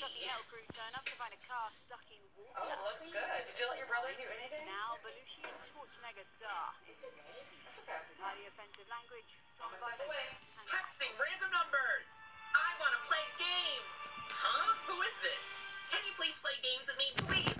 Chucky. Hell crew turn up to find a car stuck in water. Oh, it looks good. Did you let your brother do anything? Now Belushi and Schwarzenegger star. It's okay. name. That's a Highly offensive language, strong oh, way, Texting random numbers. I want to play games. Huh? Who is this? Can you please play games with me, please?